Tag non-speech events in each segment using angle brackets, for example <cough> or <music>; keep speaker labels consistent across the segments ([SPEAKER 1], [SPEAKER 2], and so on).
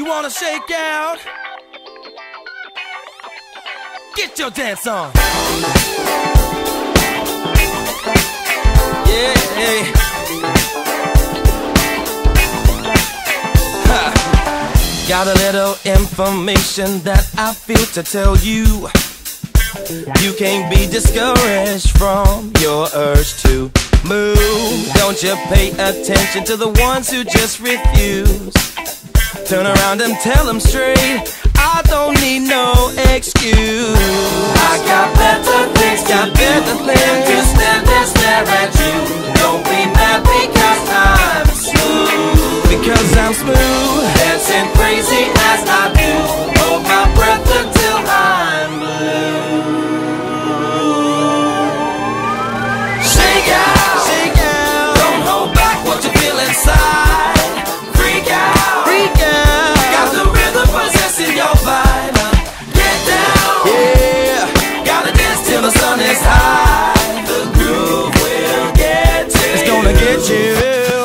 [SPEAKER 1] You wanna shake out? Get your dance on. Yeah. Ha. Got a little information that I feel to tell you. You can't be discouraged from your urge to move. Don't you pay attention to the ones who just refuse. Turn around and tell them straight. I don't need no excuse.
[SPEAKER 2] I got better things
[SPEAKER 1] Got better
[SPEAKER 2] than to stand get
[SPEAKER 1] you.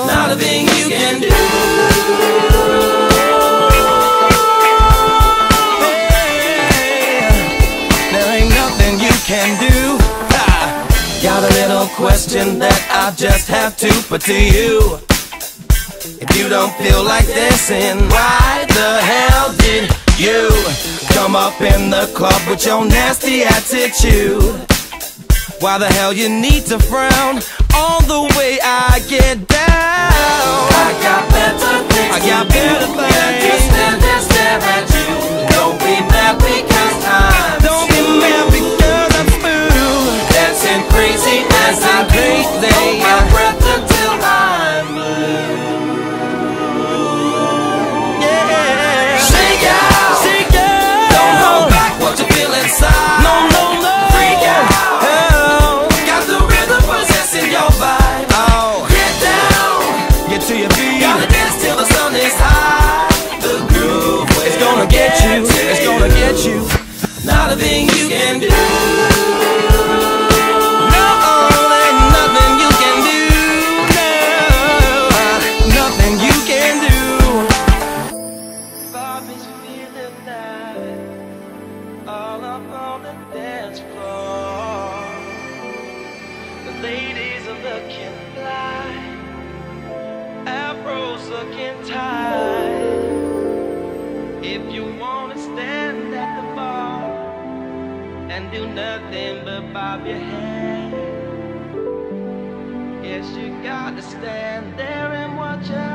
[SPEAKER 2] Not a thing you can do.
[SPEAKER 1] There ain't nothing you can do. Ha! Got a little question that I just have to put to you. If you don't feel like dancing, why the hell did you come up in the club with your nasty attitude? Why the hell you need to frown on the way I get down?
[SPEAKER 2] I got better things
[SPEAKER 1] I got
[SPEAKER 2] do
[SPEAKER 1] better
[SPEAKER 2] than to
[SPEAKER 1] things.
[SPEAKER 2] stand and stare at you. Don't be mad because I'm
[SPEAKER 1] Don't be mad because I'm smooth.
[SPEAKER 2] dancing crazy as I do.
[SPEAKER 1] Crazy. Stand at the bar and do nothing but bob your hand, guess you gotta stand there and watch us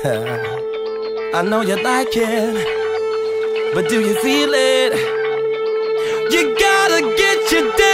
[SPEAKER 1] <laughs> I know you like it, but do you feel it? You gotta get your dance